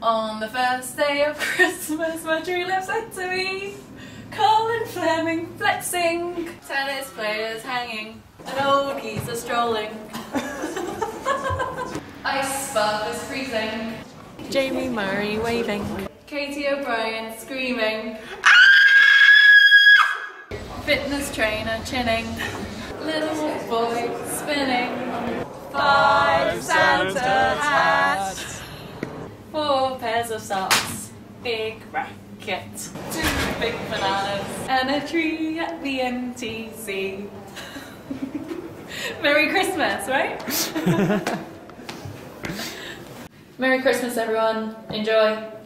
On the first day of Christmas, my true love said to me, Colin Fleming flexing, tennis players hanging, and old geese are strolling. Ice sparklers freezing, Jamie Murray waving. Katie O'Brien screaming, ah! fitness trainer chinning, little boy spinning, five four pairs of socks, big racket, two big bananas, and a tree at the NTC. Merry Christmas, right? Merry Christmas, everyone. Enjoy.